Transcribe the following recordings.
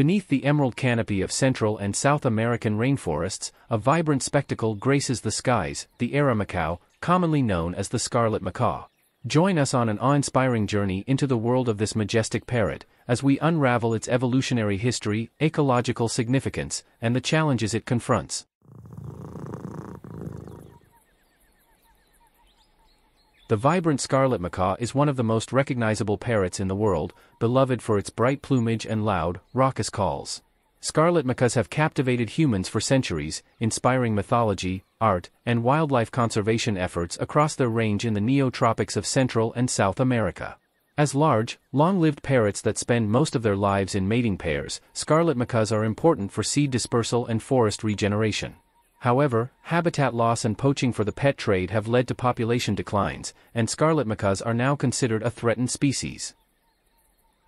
Beneath the emerald canopy of Central and South American rainforests, a vibrant spectacle graces the skies, the Ara macaw, commonly known as the scarlet macaw. Join us on an awe-inspiring journey into the world of this majestic parrot, as we unravel its evolutionary history, ecological significance, and the challenges it confronts. The vibrant scarlet macaw is one of the most recognizable parrots in the world, beloved for its bright plumage and loud, raucous calls. Scarlet macaws have captivated humans for centuries, inspiring mythology, art, and wildlife conservation efforts across their range in the neotropics of Central and South America. As large, long-lived parrots that spend most of their lives in mating pairs, scarlet macaws are important for seed dispersal and forest regeneration. However, habitat loss and poaching for the pet trade have led to population declines, and scarlet macaws are now considered a threatened species.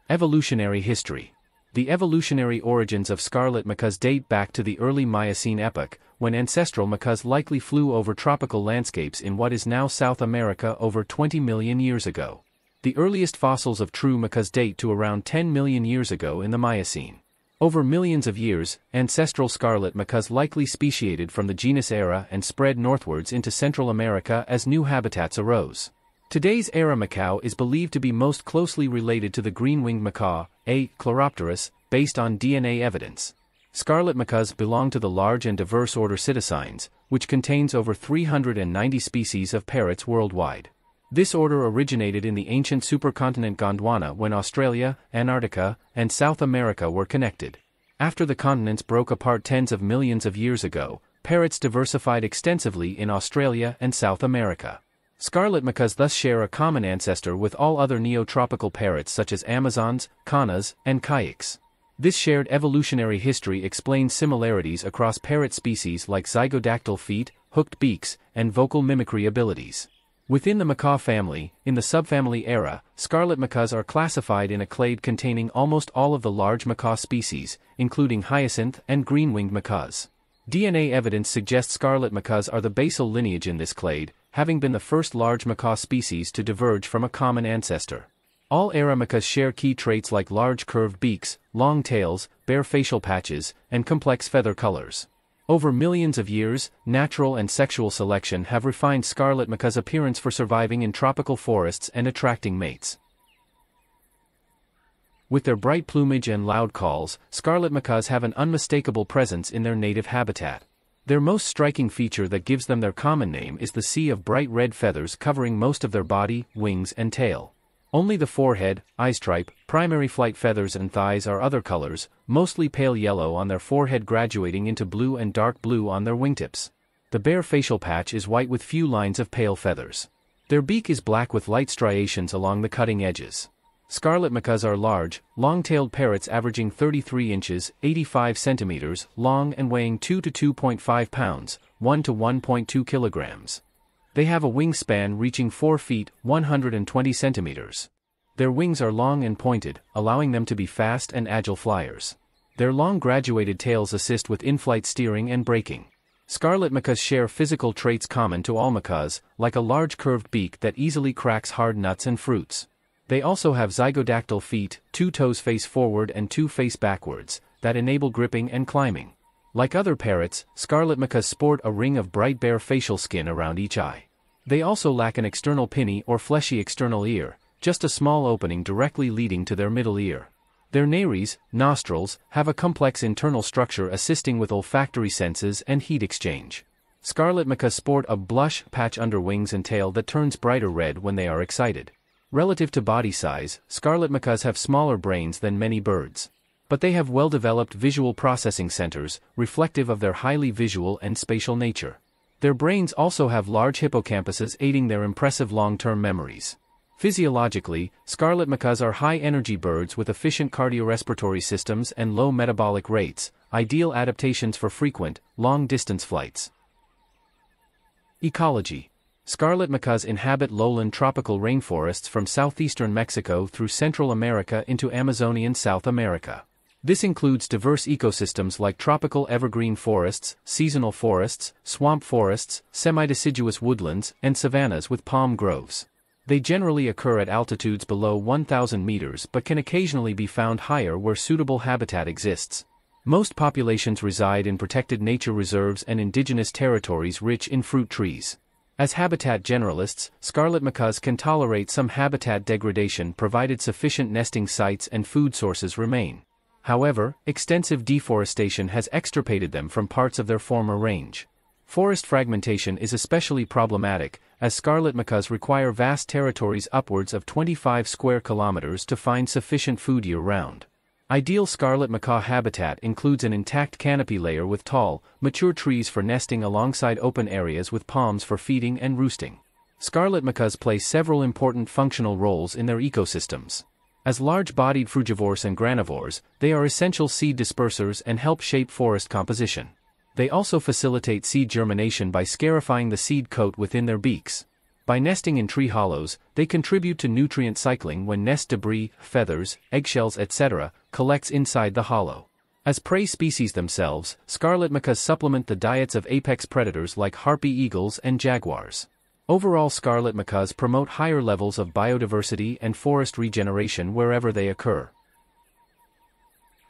Evolutionary History The evolutionary origins of scarlet macaws date back to the early Miocene epoch, when ancestral macaws likely flew over tropical landscapes in what is now South America over 20 million years ago. The earliest fossils of true macaws date to around 10 million years ago in the Miocene. Over millions of years, ancestral scarlet macaws likely speciated from the genus Ara and spread northwards into Central America as new habitats arose. Today's Ara macaw is believed to be most closely related to the green-winged macaw, A. chloropterus, based on DNA evidence. Scarlet macaws belong to the large and diverse order Psittacines, which contains over 390 species of parrots worldwide. This order originated in the ancient supercontinent Gondwana when Australia, Antarctica, and South America were connected. After the continents broke apart tens of millions of years ago, parrots diversified extensively in Australia and South America. Scarlet macaws thus share a common ancestor with all other neotropical parrots such as Amazons, Kanas, and Caiques. This shared evolutionary history explains similarities across parrot species like zygodactyl feet, hooked beaks, and vocal mimicry abilities. Within the macaw family, in the subfamily Ara, scarlet macaws are classified in a clade containing almost all of the large macaw species, including hyacinth and green-winged macaws. DNA evidence suggests scarlet macaws are the basal lineage in this clade, having been the first large macaw species to diverge from a common ancestor. All Ara macaws share key traits like large curved beaks, long tails, bare facial patches, and complex feather colors. Over millions of years, natural and sexual selection have refined scarlet macaw's appearance for surviving in tropical forests and attracting mates. With their bright plumage and loud calls, scarlet macaws have an unmistakable presence in their native habitat. Their most striking feature that gives them their common name is the sea of bright red feathers covering most of their body, wings and tail. Only the forehead, eye stripe, primary flight feathers and thighs are other colors, mostly pale yellow on their forehead graduating into blue and dark blue on their wingtips. The bare facial patch is white with few lines of pale feathers. Their beak is black with light striations along the cutting edges. Scarlet macaws are large, long-tailed parrots averaging 33 inches, 85 centimeters, long and weighing 2 to 2.5 pounds, 1 to 1.2 kilograms. They have a wingspan reaching 4 feet 120 centimeters. Their wings are long and pointed, allowing them to be fast and agile flyers. Their long graduated tails assist with in-flight steering and braking. Scarlet macaws share physical traits common to all macaws, like a large curved beak that easily cracks hard nuts and fruits. They also have zygodactyl feet, two toes face forward and two face backwards, that enable gripping and climbing. Like other parrots, scarlet macaws sport a ring of bright bare facial skin around each eye. They also lack an external pinna or fleshy external ear, just a small opening directly leading to their middle ear. Their nares, nostrils, have a complex internal structure assisting with olfactory senses and heat exchange. Scarlet macaws sport a blush patch under wings and tail that turns brighter red when they are excited. Relative to body size, scarlet macaws have smaller brains than many birds but they have well-developed visual processing centers, reflective of their highly visual and spatial nature. Their brains also have large hippocampuses aiding their impressive long-term memories. Physiologically, scarlet macaws are high-energy birds with efficient cardiorespiratory systems and low metabolic rates, ideal adaptations for frequent, long-distance flights. Ecology Scarlet macaws inhabit lowland tropical rainforests from southeastern Mexico through Central America into Amazonian South America. This includes diverse ecosystems like tropical evergreen forests, seasonal forests, swamp forests, semi-deciduous woodlands, and savannas with palm groves. They generally occur at altitudes below 1,000 meters but can occasionally be found higher where suitable habitat exists. Most populations reside in protected nature reserves and indigenous territories rich in fruit trees. As habitat generalists, scarlet macaws can tolerate some habitat degradation provided sufficient nesting sites and food sources remain. However, extensive deforestation has extirpated them from parts of their former range. Forest fragmentation is especially problematic, as scarlet macaws require vast territories upwards of 25 square kilometers to find sufficient food year-round. Ideal scarlet macaw habitat includes an intact canopy layer with tall, mature trees for nesting alongside open areas with palms for feeding and roosting. Scarlet macaws play several important functional roles in their ecosystems. As large-bodied frugivores and granivores, they are essential seed dispersers and help shape forest composition. They also facilitate seed germination by scarifying the seed coat within their beaks. By nesting in tree hollows, they contribute to nutrient cycling when nest debris, feathers, eggshells etc., collects inside the hollow. As prey species themselves, scarlet macaws supplement the diets of apex predators like harpy eagles and jaguars. Overall scarlet macaws promote higher levels of biodiversity and forest regeneration wherever they occur.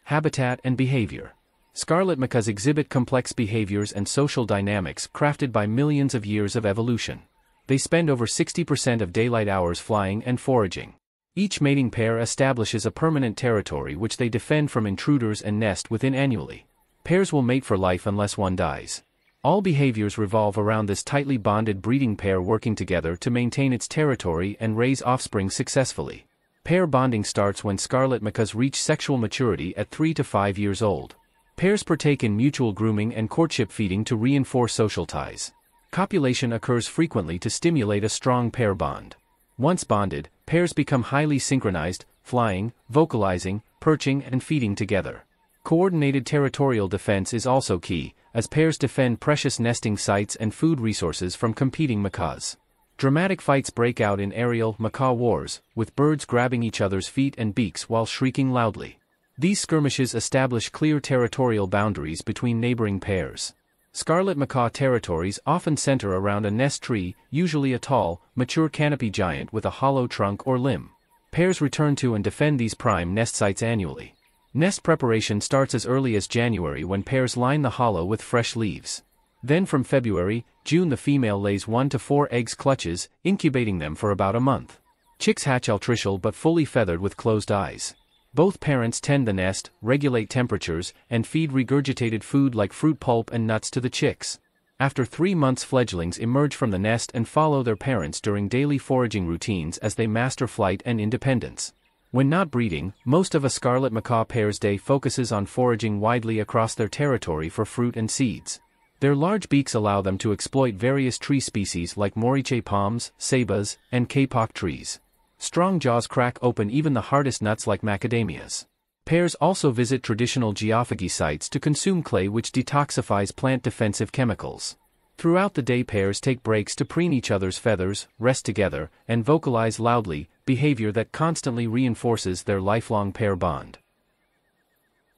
Habitat and Behavior Scarlet macaws exhibit complex behaviors and social dynamics crafted by millions of years of evolution. They spend over 60% of daylight hours flying and foraging. Each mating pair establishes a permanent territory which they defend from intruders and nest within annually. Pairs will mate for life unless one dies. All behaviors revolve around this tightly bonded breeding pair working together to maintain its territory and raise offspring successfully. Pair bonding starts when scarlet macaws reach sexual maturity at 3 to 5 years old. Pairs partake in mutual grooming and courtship feeding to reinforce social ties. Copulation occurs frequently to stimulate a strong pair bond. Once bonded, pairs become highly synchronized, flying, vocalizing, perching and feeding together. Coordinated territorial defense is also key, as pairs defend precious nesting sites and food resources from competing macaws. Dramatic fights break out in aerial macaw wars, with birds grabbing each other's feet and beaks while shrieking loudly. These skirmishes establish clear territorial boundaries between neighboring pairs. Scarlet macaw territories often center around a nest tree, usually a tall, mature canopy giant with a hollow trunk or limb. Pairs return to and defend these prime nest sites annually. Nest preparation starts as early as January when pairs line the hollow with fresh leaves. Then from February, June the female lays 1 to 4 eggs clutches, incubating them for about a month. Chicks hatch altricial but fully feathered with closed eyes. Both parents tend the nest, regulate temperatures, and feed regurgitated food like fruit pulp and nuts to the chicks. After three months fledglings emerge from the nest and follow their parents during daily foraging routines as they master flight and independence. When not breeding, most of a scarlet macaw pair's day focuses on foraging widely across their territory for fruit and seeds. Their large beaks allow them to exploit various tree species like moriche palms, ceibas, and kapok trees. Strong jaws crack open even the hardest nuts like macadamias. Pairs also visit traditional geophagy sites to consume clay which detoxifies plant defensive chemicals. Throughout the day pairs take breaks to preen each other's feathers, rest together, and vocalize loudly, behavior that constantly reinforces their lifelong pair bond.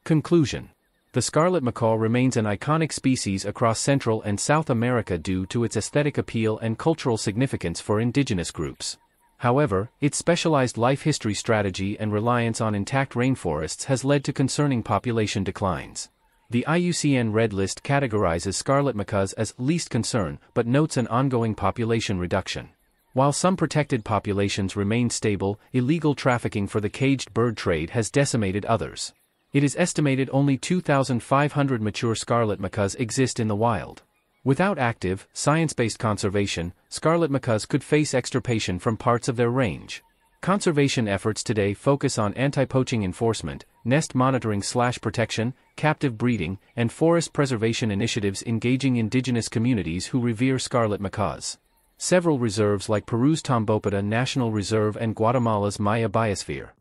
Conclusion The scarlet macaw remains an iconic species across Central and South America due to its aesthetic appeal and cultural significance for indigenous groups. However, its specialized life history strategy and reliance on intact rainforests has led to concerning population declines. The IUCN Red List categorizes scarlet macaws as least concern but notes an ongoing population reduction. While some protected populations remain stable, illegal trafficking for the caged bird trade has decimated others. It is estimated only 2,500 mature scarlet macaws exist in the wild. Without active, science-based conservation, scarlet macaws could face extirpation from parts of their range. Conservation efforts today focus on anti-poaching enforcement, nest monitoring slash protection, captive breeding, and forest preservation initiatives engaging indigenous communities who revere scarlet macaws. Several reserves like Peru's Tambopata National Reserve and Guatemala's Maya Biosphere